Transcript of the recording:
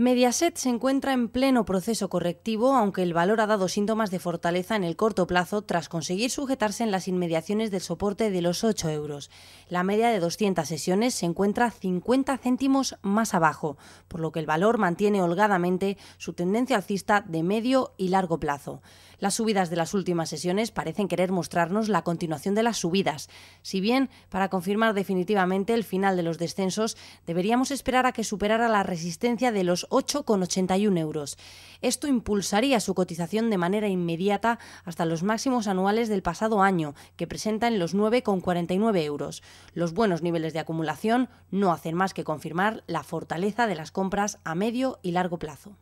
Mediaset se encuentra en pleno proceso correctivo, aunque el valor ha dado síntomas de fortaleza en el corto plazo tras conseguir sujetarse en las inmediaciones del soporte de los 8 euros. La media de 200 sesiones se encuentra 50 céntimos más abajo, por lo que el valor mantiene holgadamente su tendencia alcista de medio y largo plazo. Las subidas de las últimas sesiones parecen querer mostrarnos la continuación de las subidas. Si bien, para confirmar definitivamente el final de los descensos, deberíamos esperar a que superara la resistencia de los 8,81 euros. Esto impulsaría su cotización de manera inmediata hasta los máximos anuales del pasado año, que presentan los 9,49 euros. Los buenos niveles de acumulación no hacen más que confirmar la fortaleza de las compras a medio y largo plazo.